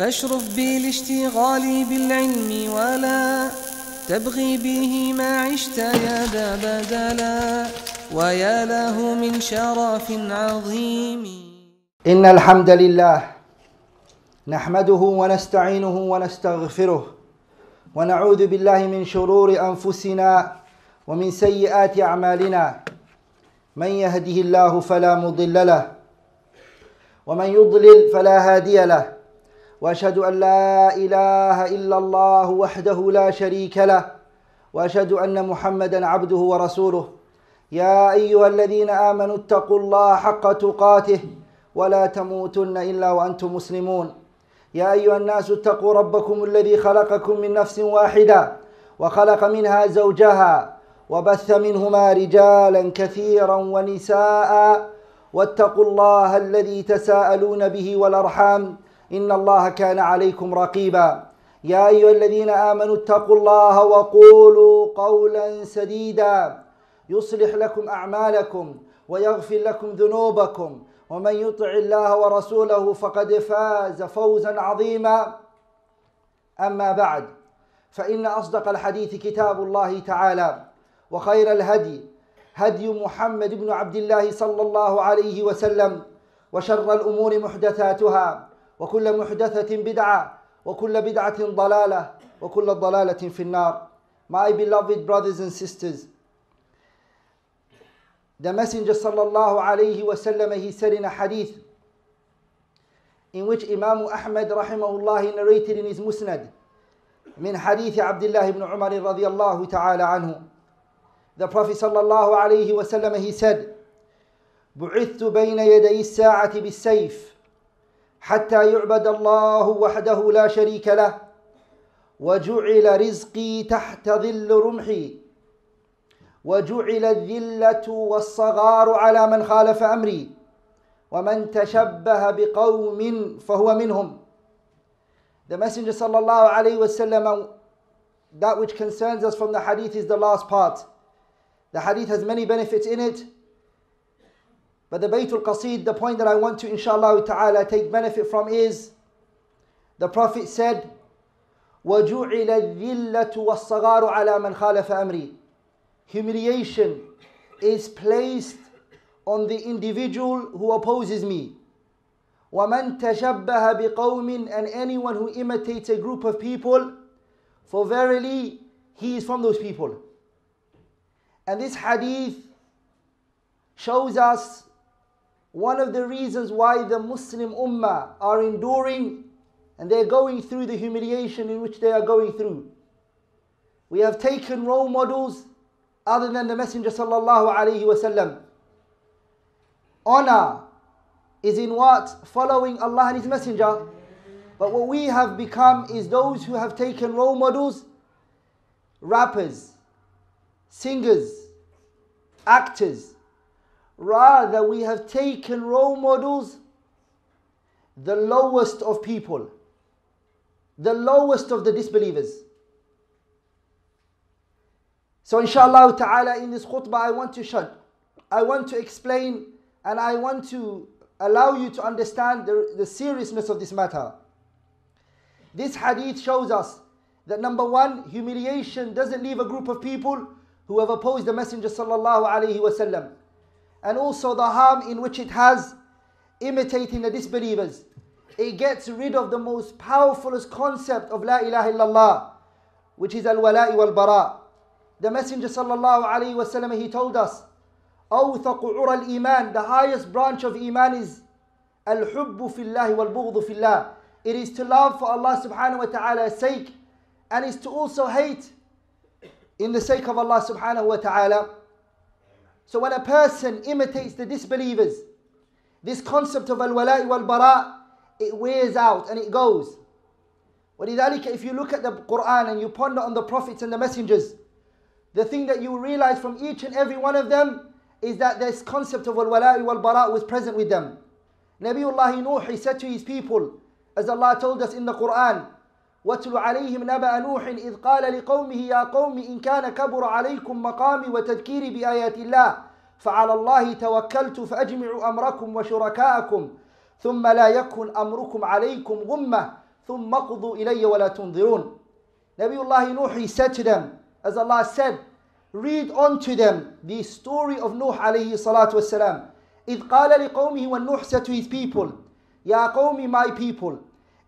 فاشرف بالاشتغال بالعلم ولا تبغي به ما عشت يا ذا بدلا ويا له من شرف عظيم. إن الحمد لله نحمده ونستعينه ونستغفره ونعوذ بالله من شرور أنفسنا ومن سيئات أعمالنا. من يهده الله فلا مضل له ومن يضلل فلا هادي له. وأشهد أن لا إله إلا الله وحده لا شريك له وأشهد أن محمدا عبده ورسوله. يا أيها الذين آمنوا اتقوا الله حق تقاته ولا تموتن إلا وأنتم مسلمون. يا أيها الناس اتقوا ربكم الذي خلقكم من نفس واحدة وخلق منها زوجها وبث منهما رجالا كثيرا ونساء واتقوا الله الذي تساءلون به والأرحام إن الله كان عليكم رقيبا. يا أيها الذين آمنوا اتقوا الله وقولوا قولا سديدا. يصلح لكم أعمالكم ويغفر لكم ذنوبكم. ومن يطع الله ورسوله فقد فاز فوزا عظيما. أما بعد فإن أصدق الحديث كتاب الله تعالى وخير الهدي هدي محمد بن عبد الله صلى الله عليه وسلم وشر الأمور محدثاتها. وكل محدثة بدعة وكل بدعة ضلالة وكل ضلالة في النار My beloved brothers and sisters The Messenger sallallahu alayhi wasallam he said in a hadith in which Imam Ahmad he narrated in his Musnad من حديث عبد الله بن عمر رضي الله تعالى عنه The Prophet sallallahu alayhi wasallam he said بعثت بين يدي الساعة بالسيف حتى يعبد الله وحده لا شريك له وجعل رزقي تحت ظل رمحي وجعل الذلة والصغار على من خالف أمري ومن تشبه بقوم فهو منهم The Messenger sallallahu alayhi wasallam that which concerns us from the hadith is the last part. The hadith has many benefits in it. But the Baytul Qasid, the point that I want to inshallah ta'ala take benefit from is the Prophet said, وَجُعِلَ الذِّلَّةُ وَالصَّغَارُ عَلَى مَنْ خَالَفَ أَمْرِي Humiliation is placed on the individual who opposes me. وَمَنْ تَشَبَّهَ بِقَوْمٍ And anyone who imitates a group of people, for verily he is from those people. And this hadith shows us one of the reasons why the Muslim Ummah are enduring and they're going through the humiliation in which they are going through. We have taken role models other than the Messenger sallallahu alaihi wasallam. Honor is in what? Following Allah and His Messenger. But what we have become is those who have taken role models, rappers, singers, actors, Rather, we have taken role models, the lowest of people, the lowest of the disbelievers. So, inshallah ta'ala, in this khutbah, I want to shut, I want to explain and I want to allow you to understand the, the seriousness of this matter. This hadith shows us that number one, humiliation doesn't leave a group of people who have opposed the Messenger sallallahu alaihi wasallam and also the harm in which it has imitating the disbelievers. It gets rid of the most powerfulest concept of La ilaha illallah, which is al-wala'i wal-bara. The Messenger sallallahu alayhi wasallam he told us, أوثق عرى الإيمان, the highest branch of Iman is الحب في الله والبغض في الله. It is to love for Allah subhanahu wa ta'ala's sake and is to also hate in the sake of Allah subhanahu wa ta'ala. So when a person imitates the disbelievers, this concept of al-wala'i wal-bara, it wears out and it goes. ولذلك if you look at the Quran and you ponder on the prophets and the messengers, the thing that you realize from each and every one of them is that this concept of al-wala'i wal-bara was present with them. Nabiullah Nuh, he said to his people, as Allah told us in the Quran, واتل عليهم نبأ نوح إذ قال لقومه يا قوم إن كان كبر عليكم مقامي وتذكيري بآيات الله فعلى الله توكلت فأجمعوا أمركم وشركاءكم ثم لا يكن أمركم عليكم غمة ثم قضوا إلي ولا تنظرون Nabiullah Nuh, he said to them, as Allah said, read unto them the story of Nuh alayhi salatu wasalam. إذ قال لقومه when Nuh said to his people, Ya qawmi, my people,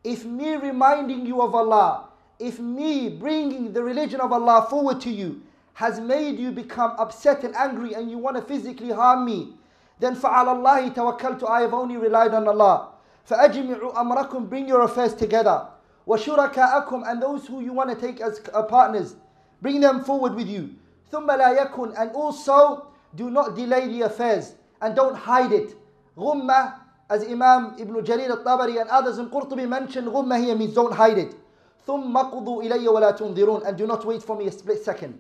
if me reminding you of Allah, if me bringing the religion of Allah forward to you has made you become upset and angry and you want to physically harm me, then فَعَلَى اللَّهِ تَوَكَّلْتُ I have only relied on Allah. فَأَجْمِعُوا أَمْرَكُمْ Bring your affairs together. وَشُرَكَاءَكُمْ And those who you want to take as uh, partners, bring them forward with you. ثُمَّ لَا يَكُنْ And also, do not delay the affairs and don't hide it. غُمَّة, as Imam Ibn Jarir al-Tabari and others in Qurtubi mentioned, غُمَّة here means don't hide it. ثُمَّ قُضُوا إِلَيَّ وَلَا تُنظِرُونَ And do not wait for me a split second.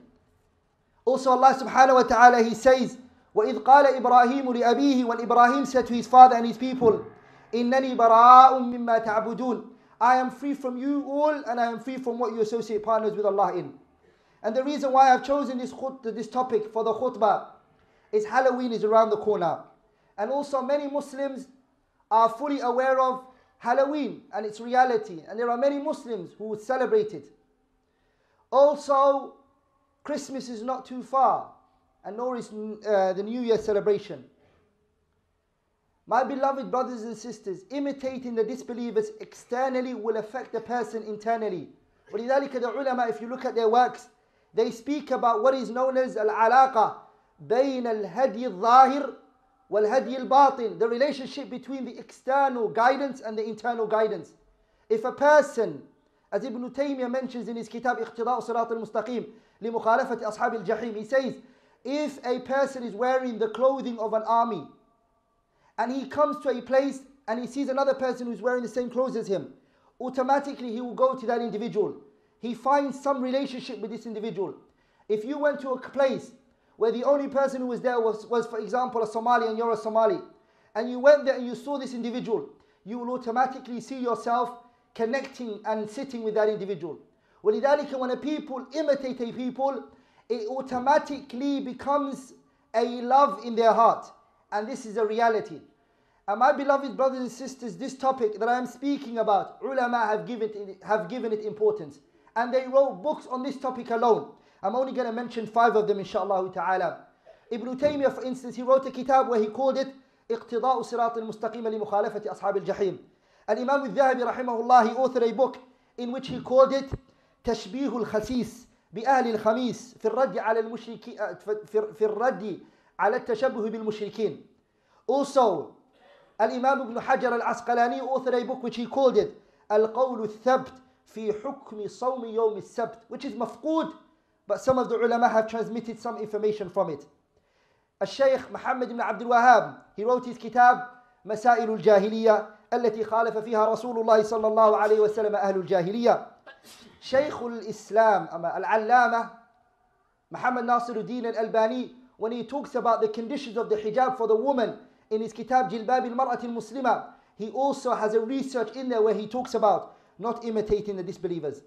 Also Allah subhanahu wa ta'ala, He says, وإذ قال إبراهيم لأبيه when Ibrahim said to his father and his people إنني براء مما تعبدون I am free from you all and I am free from what you associate partners with Allah in. And the reason why I've chosen this, khut- this topic for the khutbah is Halloween is around the corner. And also many Muslims are fully aware of Halloween and its reality. And there are many Muslims who would celebrate it. Also, Christmas is not too far, and nor is uh, the New Year celebration. My beloved brothers and sisters, imitating the disbelievers externally will affect the person internally. ولذلك the ulama, if you look at their works, they speak about what is known as al-alaqa بين الهدي الظاهر والهدي الباطن, the relationship between the external guidance and the internal guidance. If a person, as Ibn Taymiyyah mentions in his kitab اقتضاء صراط المستقيم لمخالفة أصحاب الجحيم, he says, if a person is wearing the clothing of an army, and he comes to a place and he sees another person who's wearing the same clothes as him, automatically he will go to that individual. He finds some relationship with this individual. If you went to a place where the only person who was there was, was for example, a Somali and you're a Somali, and you went there and you saw this individual, you will automatically see yourself connecting and sitting with that individual. ولذلك when a people imitate a people, it automatically becomes a love in their heart. And this is a reality. And my beloved brothers and sisters, this topic that I am speaking about, ulama have given it, have given it importance. And they wrote books on this topic alone. I'm only going to mention five of them, inshallah ta'ala. Ibn Taymiyyah, for instance, he wrote a kitab where he called it اقتضاء صراط المستقيم لمخالفة أصحاب الجحيم. And Imam al-Dhahabi, rahimahullah, he authored a book in which he called it تشبيه الخسيس بأهل الخميس في الرد على المشركين في الرد على التشبه بالمشركين. Also, Al-Imam Ibn Hajar al-Asqalani authored a book which he called it القول الثبت في حكم صوم يوم السبت which is مفقود but some of the ulama have transmitted some information from it. الشيخ محمد بن عبد الوهاب he wrote his كتاب مسائل الجاهلية التي خالف فيها رسول الله صلى الله عليه وسلم أهل الجاهلية شيخ الإسلام أما العلامة محمد ناصر الدين الألباني when he talks about the conditions of the hijab for the woman in his kitab Jilbab al-Mar'at al-Muslima he also has a research in there where he talks about not imitating the disbelievers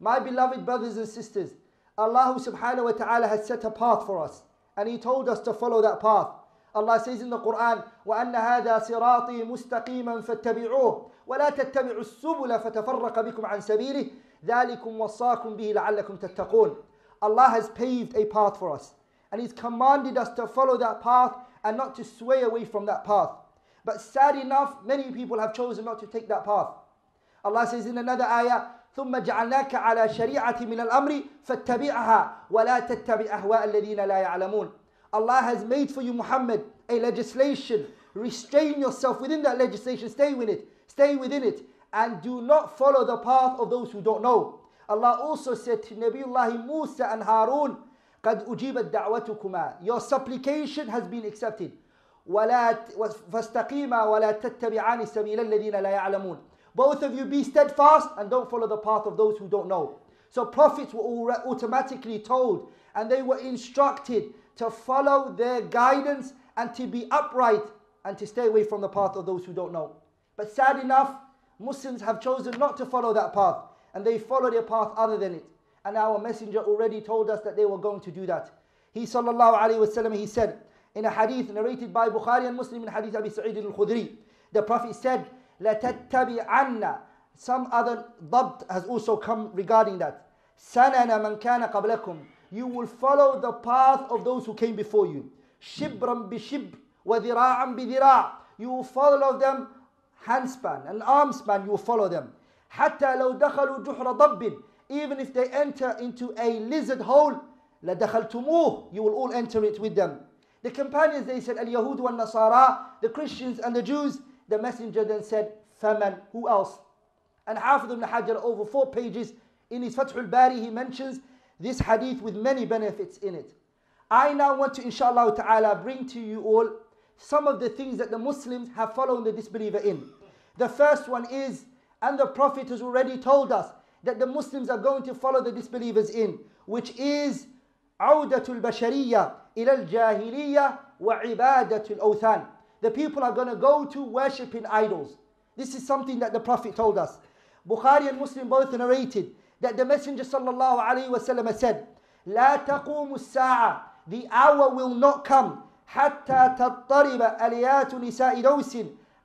my beloved brothers and sisters Allah subhanahu wa ta'ala has set a path for us and he told us to follow that path Allah says in the Quran وأن هذا صراطي مستقيما فاتبعوه ولا تتبعوا السبل فتفرق بكم عن سبيله ذلكم وصاكم به لعلكم تتقون Allah has paved a path for us and He's commanded us to follow that path and not to sway away from that path. But sad enough, many people have chosen not to take that path. Allah says in another ayah, ثم جعلناك على شريعة من الأمر فاتبعها ولا تتبع أهواء الذين لا يعلمون. Allah has made for you Muhammad a legislation. Restrain yourself within that legislation. Stay with it. Stay within it. And do not follow the path of those who don't know. Allah also said to Nabiullah Musa and Harun, قد أجيبت دعوتكما Your supplication has been accepted ولا فاستقيما ولا تتبعان سبيل الذين لا يعلمون Both of you be steadfast and don't follow the path of those who don't know. So prophets were all automatically told and they were instructed to follow their guidance and to be upright and to stay away from the path of those who don't know. But sad enough, Muslims have chosen not to follow that path and they follow their path other than it. And our messenger already told us that they were going to do that. He sallallahu alayhi wasallam he said in a hadith narrated by Bukhari and Muslim in hadith Abi Sa'id al-Khudri, the Prophet said, لَتَتَّبِعَنَّ some other dabt has also come regarding that. سَنَنَ مَنْ كَانَ قَبْلَكُمْ You will follow the path of those who came before you. شِبْرًا بِشِبْرٍ وَذِرَاعًا بِذِرَاعٍ You will follow them handspan, an arm span, you will follow them. حَتَّى لَوْ دَخَلُوا جُحْرَ ضَبٍّ Even if they enter into a lizard hole, لَدَخَلْتُمُوهُ You will all enter it with them. The companions, they said, Al-Yahud wa Nasara, the Christians and the Jews. The messenger then said, Faman, who else? And Hafidh ibn Hajar, over four pages, in his Fathul Bari, he mentions this hadith with many benefits in it. I now want to, inshallah ta'ala, bring to you all some of the things that the Muslims have followed the disbeliever in. The first one is, and the Prophet has already told us, that the Muslims are going to follow the disbelievers in, which is عودة البشرية إلى الجاهلية وعبادة الأوثان. the people are going to go to worshipping idols. This is something that the Prophet told us. Bukhari and Muslim both narrated that the Messenger sallallahu alaihi wasallam said, "لا تقوم الساعة." the hour will not come حتى تضطرب أليات نساء دوس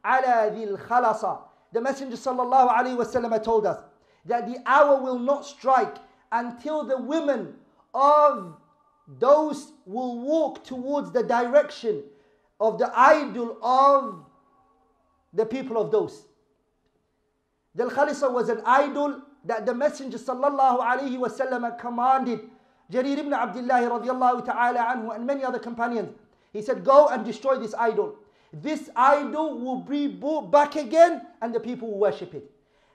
على ذي الخلصة. The Messenger sallallahu alaihi wasallam told us that the hour will not strike until the women of Daws will walk towards the direction of the idol of the people of Daws. The Khalisa was an idol that the Messenger sallallahu alaihi wasallam commanded Jarir ibn Abdullah radiallahu ta'ala anhu and many other companions. He said, Go and destroy this idol. This idol will be brought back again and the people will worship it.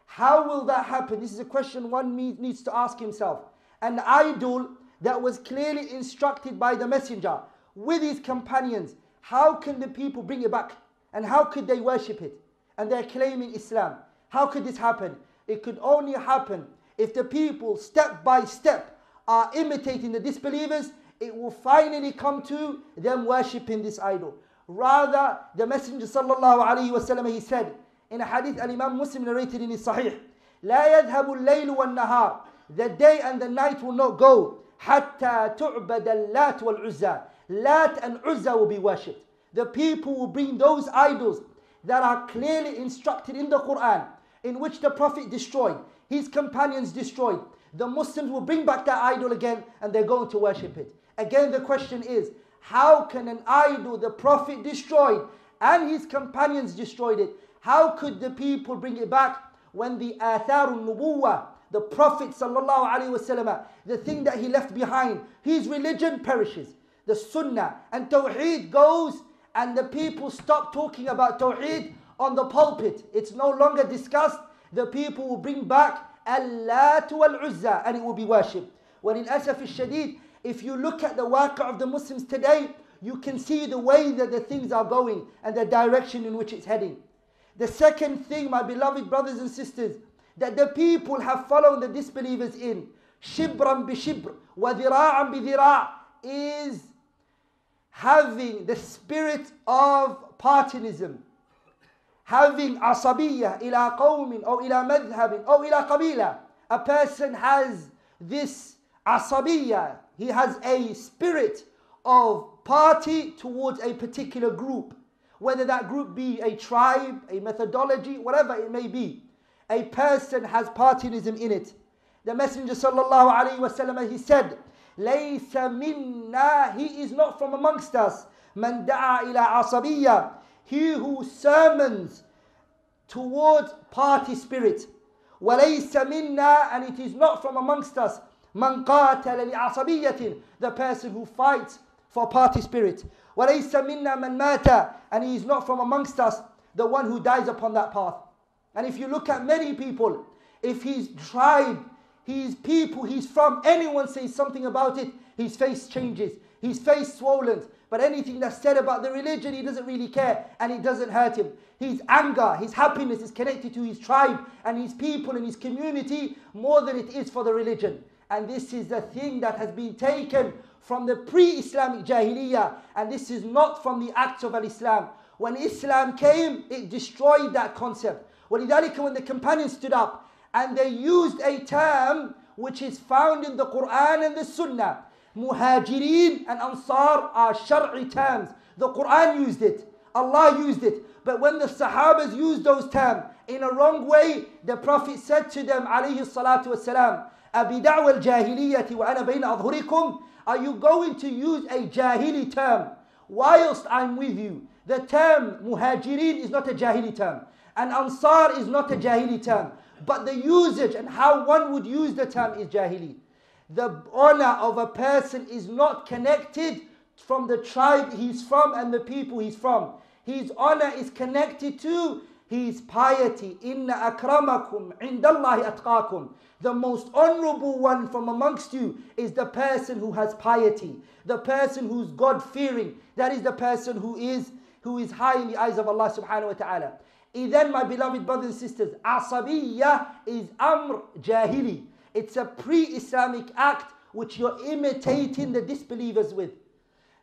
How will that happen? This is a question one needs to ask himself. An idol that was clearly instructed by the messenger with his companions. How can the people bring it back? And how could they worship it? And they're claiming Islam. How could this happen? It could only happen if the people, step by step, are imitating the disbelievers. It will finally come to them worshipping this idol. Rather, the Messenger sallallahu alaihi wasallam he said in a hadith Al Imam Muslim narrated in his Sahih, لا يذهب الليل والنهار. The day and the night will not go حتى تعبد اللات والعزى. Lat and Uzza will be worshipped. The people will bring those idols that are clearly instructed in the Quran, in which the Prophet destroyed, his companions destroyed. The Muslims will bring back that idol again and they're going to worship it. Again, the question is how can an idol the Prophet destroyed and his companions destroyed it? How could the people bring it back when the Atharun Nubuwah, the Prophet the thing that he left behind, his religion perishes the sunnah and tawheed goes and the people stop talking about tawheed on the pulpit. It's no longer discussed. The people will bring back Allat wal Uzza and it will be worshipped. When in Asaf al-Shadid, if you look at the waqa of the Muslims today, you can see the way that the things are going and the direction in which it's heading. The second thing, my beloved brothers and sisters, that the people have followed the disbelievers in, shibran bi shibr, wa bi is having the spirit of partisanism having asabiyyah ila qawmin or ila madhhabin or ila qabila a person has this asabiyyah, he has a spirit of party towards a particular group whether that group be a tribe a methodology whatever it may be a person has partisanism in it. The Messenger sallallahu alaihi wasallam he said, ليس منا he is not from amongst us من دعا إلى عصبية he who sermons towards party spirit وليس منا and it is not from amongst us من قاتل لعصبية the person who fights for party spirit وليس منا من مات and he is not from amongst us the one who dies upon that path and if you look at many people, if his tribe, his people, he's from, anyone says something about it, his face changes, his face swollen. But anything that's said about the religion, he doesn't really care and it doesn't hurt him. His anger, his happiness is connected to his tribe and his people and his community more than it is for the religion. And this is the thing that has been taken from the pre Islamic Jahiliyyah, and this is not from the acts of Al Islam. When Islam came, it destroyed that concept. ولذلك when the companions stood up and they used a term which is found in the Quran and the Sunnah. Muhajirin and Ansar are Shar'i terms. The Quran used it. Allah used it. But when the Sahabas used those terms, in a wrong way, the Prophet said to them, alayhi salatu wasalam, أبدعوى الجاهلية وأنا بين أظهركم Are you going to use a jahili term whilst I'm with you? The term muhajirin is not a jahili term. And ansar is not a jahili term. But the usage and how one would use the term is jahili. The honor of a person is not connected from the tribe he's from and the people he's from. His honor is connected to his piety. Inna akramakum indallahi atqakum. The most honorable one from amongst you is the person who has piety, the person who's God fearing. That is the person who is who is high in the eyes of Allah subhanahu wa ta'ala. Then, my beloved brothers and sisters, asabiyya is amr jahili. It's a pre-Islamic act which you're imitating the disbelievers with.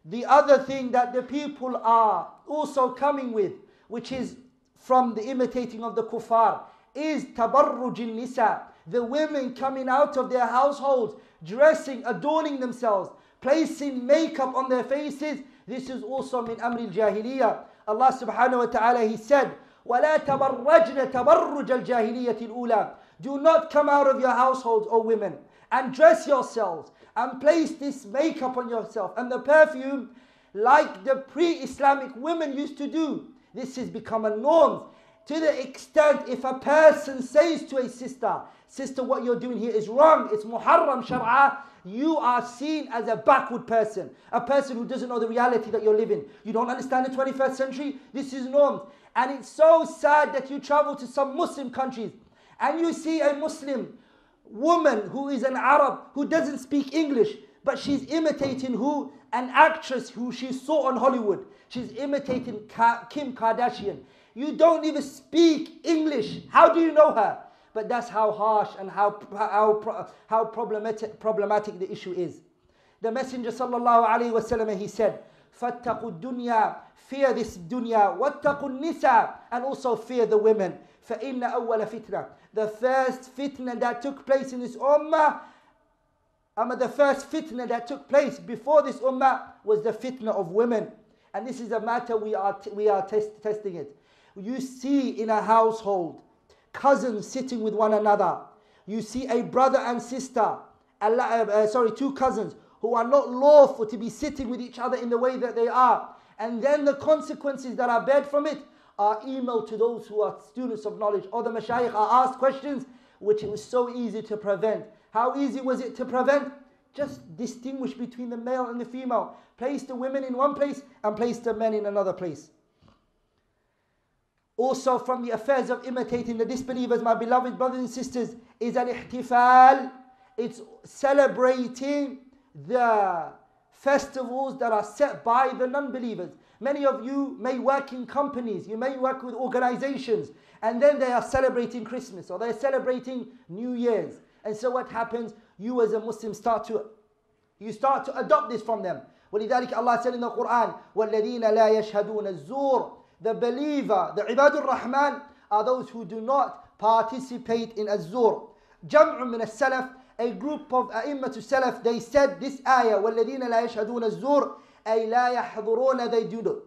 The other thing that the people are also coming with, which is from the imitating of the kuffar, is tabarruj nisa. The women coming out of their households, dressing, adorning themselves, placing makeup on their faces. This is also min amri al-jahiliyyah. Allah subhanahu wa ta'ala, He said, وَلَا تَبَرَّجْنَ تَبَرُّجَ الْجَاهِلِيَّةِ الْأُولَى Do not come out of your households, O women, and dress yourselves, and place this makeup on yourself, and the perfume, like the pre-Islamic women used to do. This has become a norm. To the extent if a person says to a sister, Sister, what you're doing here is wrong, it's muharram shar'a, you are seen as a backward person, a person who doesn't know the reality that you're living. You don't understand the 21st century? This is norms. And it's so sad that you travel to some Muslim countries and you see a Muslim woman who is an Arab who doesn't speak English, but she's imitating who? An actress who she saw on Hollywood. She's imitating Kim Kardashian. You don't even speak English. How do you know her? But that's how harsh and how, how, how problematic, problematic the issue is. The Messenger sallallahu alayhi wasallam he said, فَاتَّقُوا الدُّنْيَا Fear this dunya. وَاتَّقُوا النِّسَى And also fear the women. فَإِنَّ أَوَّلَ فِتْنَةً The first fitna that took place in this ummah um, the first fitna that took place before this ummah was the fitna of women. And this is a matter we are, t- we are test- testing it. You see in a household cousins sitting with one another. You see a brother and sister, uh, uh, sorry, two cousins who are not lawful to be sitting with each other in the way that they are. And then the consequences that are bred from it are emailed to those who are students of knowledge. Or the mashayikh are asked questions which it was so easy to prevent. How easy was it to prevent? Just distinguish between the male and the female. Place the women in one place and place the men in another place. Also, from the affairs of imitating the disbelievers, my beloved brothers and sisters, is an ihtifal. It's celebrating the festivals that are set by the non believers. Many of you may work in companies, you may work with organizations, and then they are celebrating Christmas or they're celebrating New Year's. And so what happens? You as a Muslim start to you start to adopt this from them. ولذلك Allah said in the Quran, وَالَّذِينَ لَا يَشْهَدُونَ الزُّورِ The believer, the Ibadur Rahman, are those who do not participate in الزور. جمع من السلف, a group of أئمة السلف, they said this ayah, وَالَّذِينَ لَا يَشْهَدُونَ الزُّورِ أي لا يحضرون they do not,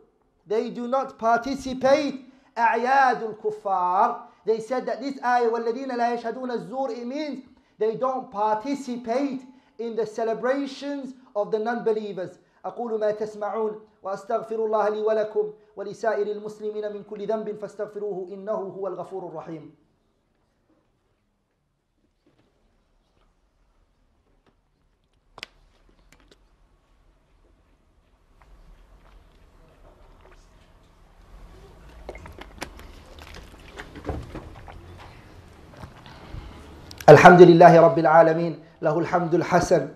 they do not participate أعياد الكفار. They said that this ayah, وَالَّذِينَ لَا يَشْهَدُونَ الزُّورِ, it means they don't participate in the celebrations of the non-believers أقول ما تسمعون وأستغفر الله لي ولكم ولسائر المسلمين من كل ذنب فاستغفروه إنه هو الغفور الرحيم الحمد لله رب العالمين له الحمد الحسن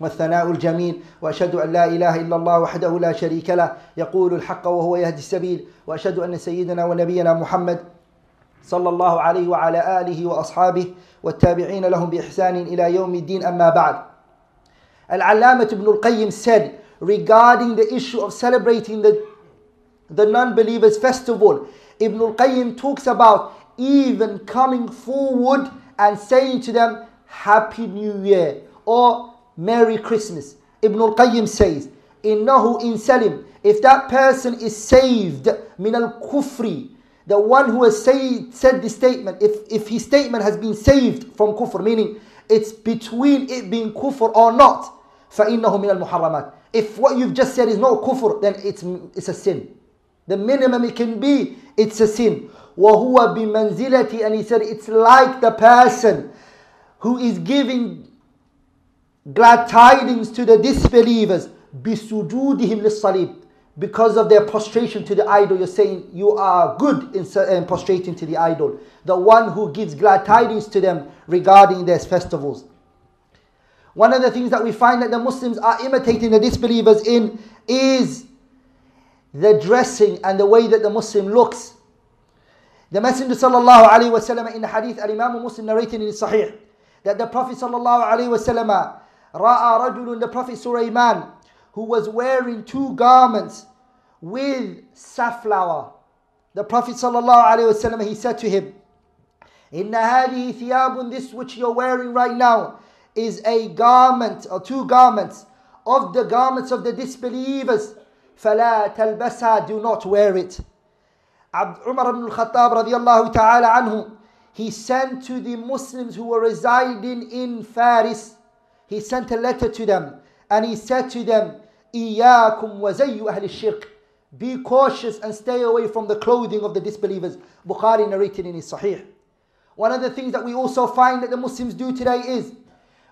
والثناء الجميل واشهد ان لا اله الا الله وحده لا شريك له يقول الحق وهو يهدي السبيل واشهد ان سيدنا ونبينا محمد صلى الله عليه وعلى اله واصحابه والتابعين لهم باحسان الى يوم الدين اما بعد العلامه ابن القيم said regarding the issue of celebrating the the non-believers festival ibn al-qayyim talks about even coming forward and saying to them happy new year or merry christmas ibn al-qayyim says innahu in salim if that person is saved min al-kufri the one who has say, said this statement, if, if his statement has been saved from kufr, meaning it's between it being kufr or not, فَإِنَّهُ مِنَ الْمُحَرَّمَاتِ If what you've just said is not kufr, then it's, it's a sin. The minimum it can be, it's a sin. وَهُوَ بِمَنْزِلَةِ And he said, it's like the person who is giving glad tidings to the disbelievers بِسُجُودِهِمْ لِلصَّلِيبِ because of their prostration to the idol, you're saying you are good in, in prostrating to the idol. The one who gives glad tidings to them regarding their festivals. One of the things that we find that the Muslims are imitating the disbelievers in is the dressing and the way that the Muslim looks. The Messenger sallallahu alaihi wasallam in the hadith Al-Imam Muslim narrated in his Sahih that the Prophet sallallahu alaihi wasallam ra'a rajulun the Prophet Sulaiman who was wearing two garments with safflower. The Prophet ﷺ, he said to him, Inna hadi thiyabun, this which you're wearing right now is a garment or two garments of the garments of the disbelievers. فلا تلبسها, do not wear it. Umar ibn al-Khattab radiallahu ta'ala anhu, he sent to the Muslims who were residing in Faris, he sent a letter to them and he said to them, إياكم وزي أهل الشرك Be cautious and stay away from the clothing of the disbelievers. Bukhari narrated in his Sahih. One of the things that we also find that the Muslims do today is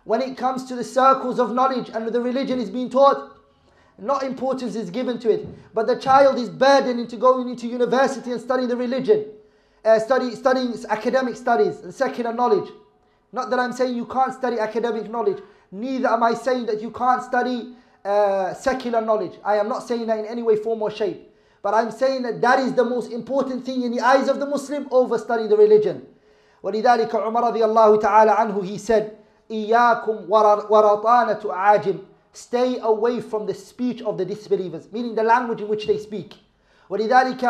when it comes to the circles of knowledge and the religion is being taught, not importance is given to it, but the child is burdened into going into university and studying the religion, uh, study, studying academic studies and secular knowledge. Not that I'm saying you can't study academic knowledge, neither am I saying that you can't study uh, secular knowledge. I am not saying that in any way, form, or shape. But I'm saying that that is the most important thing in the eyes of the Muslim over studying the religion. ولذلك عمر رضي الله تعالى عنه he said إياكم ورطانة عاجم Stay away from the speech of the disbelievers, meaning the language in which they speak. ولذلك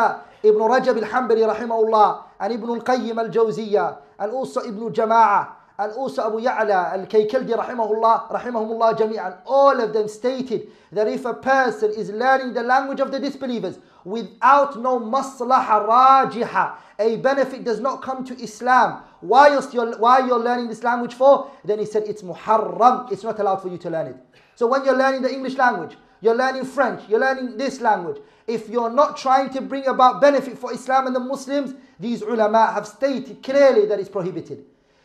ابن رجب الحنبلي رحمه الله and ابن القيم الجوزية and also ابن جماعة and also Abu Ya'la al-Kaykaldi rahimahullah, rahimahumullah jami'an, all of them stated that if a person is learning the language of the disbelievers without no maslaha rajiha, a benefit does not come to Islam, whilst you're, why you're learning this language for, then he said it's muharram, it's not allowed for you to learn it. So when you're learning the English language, you're learning French, you're learning this language, if you're not trying to bring about benefit for Islam and the Muslims, these ulama have stated clearly that it's prohibited.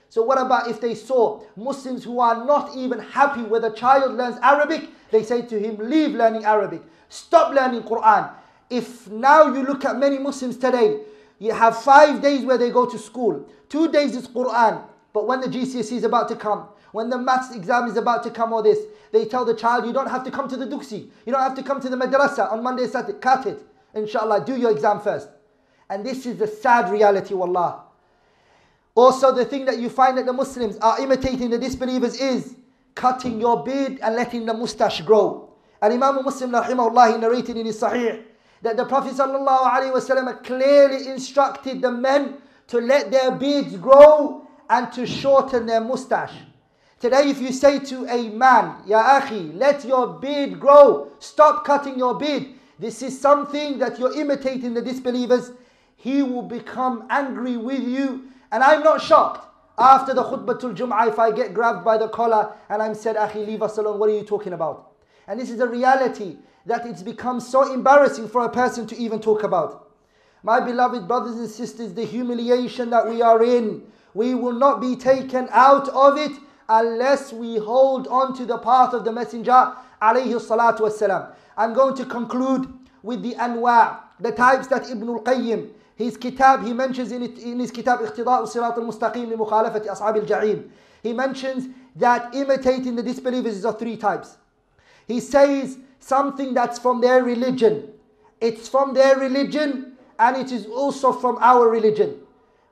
So what about if they saw Muslims who are not even happy whether a child learns Arabic, they say to him, leave learning Arabic, stop learning Quran. If now you look at many Muslims today, you have five days where they go to school, two days is Quran, but when the GCSE is about to come, when the maths exam is about to come or this, they tell the child, you don't have to come to the duksi, you don't have to come to the madrasa on Monday, Saturday, cut it. Inshallah, do your exam first. And this is the sad reality, wallah. Also, the thing that you find that the Muslims are imitating the disbelievers is cutting your beard and letting the mustache grow. And Imam Muslim rahimahullah narrated in his Sahih that the Prophet ﷺ clearly instructed the men to let their beards grow and to shorten their mustache. Today, if you say to a man, Ya akhi, let your beard grow, stop cutting your beard, this is something that you're imitating the disbelievers, he will become angry with you and I'm not shocked after the khutbatul jum'ah if I get grabbed by the collar and I'm said, Akhi, leave us alone. What are you talking about? And this is a reality that it's become so embarrassing for a person to even talk about. My beloved brothers and sisters, the humiliation that we are in, we will not be taken out of it unless we hold on to the path of the Messenger. I'm going to conclude with the anwa, the types that Ibn al-Qayyim, his kitab, he mentions in, it, in his kitab Sirat al-Mustaqim li mukhalafati ashab al-jahim. He mentions that imitating the disbelievers is of three types. He says something that's from their religion. It's from their religion and it is also from our religion.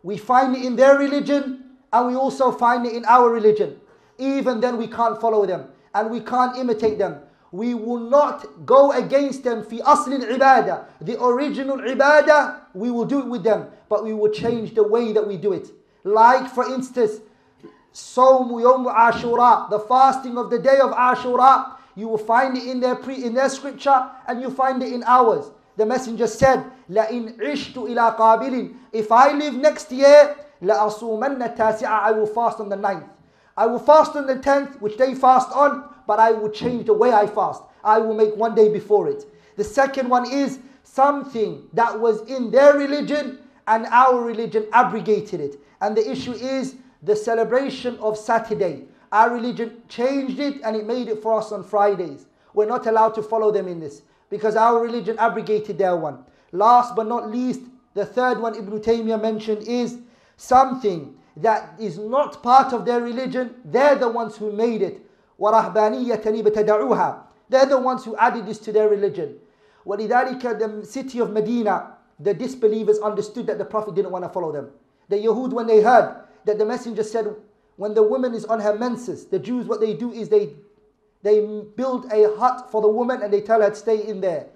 We find it in their religion and we also find it in our religion. Even then, we can't follow them and we can't imitate them. We will not go against them. Fi asl ibadah, the original ibadah, we will do it with them, but we will change the way that we do it. Like, for instance, Sawm Yom Ashura, the fasting of the day of Ashura, you will find it in their pre in their scripture and you find it in ours. The messenger said, La in ishtu ila qabilin. If I live next year, لَأَصُومَنَّ التَّاسِعَ I will fast on the ninth. I will fast on the tenth, which they fast on, but I will change the way I fast. I will make one day before it. The second one is something that was in their religion and our religion abrogated it. And the issue is the celebration of Saturday. Our religion changed it and it made it for us on Fridays. We're not allowed to follow them in this because our religion abrogated their one. Last but not least, the third one Ibn Taymiyyah mentioned is something that is not part of their religion. They're the ones who made it. وَرَهْبَانِيَّةً ابْتَدَعُوهَا They're the ones who added this to their religion. وَلِذَلِكَ the city of Medina, the disbelievers understood that the Prophet didn't want to follow them. The Yahud, when they heard that the messenger said, when the woman is on her menses, the Jews, what they do is they they build a hut for the woman and they tell her to stay in there.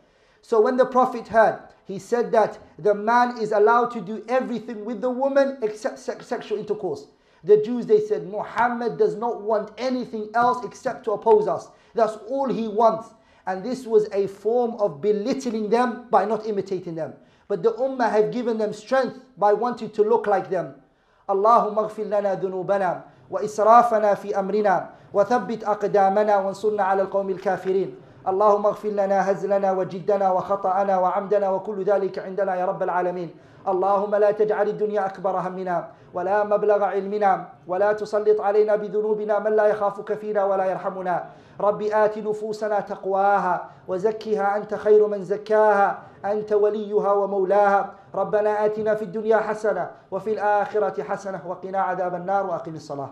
So when the Prophet heard, he said that the man is allowed to do everything with the woman except sexual intercourse. The Jews, they said, Muhammad does not want anything else except to oppose us. That's all he wants. And this was a form of belittling them by not imitating them. But the Ummah have given them strength by wanting to look like them. Allahumma اغفر لنا ذنوبنا وإسرافنا في أمرنا وثبت أقدامنا وانصرنا على القوم الكافرين اللهم اغفر لنا هزلنا وجدنا وخطأنا وعمدنا وكل ذلك عندنا يا رب العالمين. اللهم لا تجعل الدنيا أكبر همنا ولا مبلغ علمنا ولا تسلط علينا بذنوبنا من لا يخافك فينا ولا يرحمنا. رب آت نفوسنا تقواها وزكها أنت خير من زكاها أنت وليها ومولاها. ربنا آتنا في الدنيا حسنة وفي الآخرة حسنة وقنا عذاب النار وأقم الصلاة.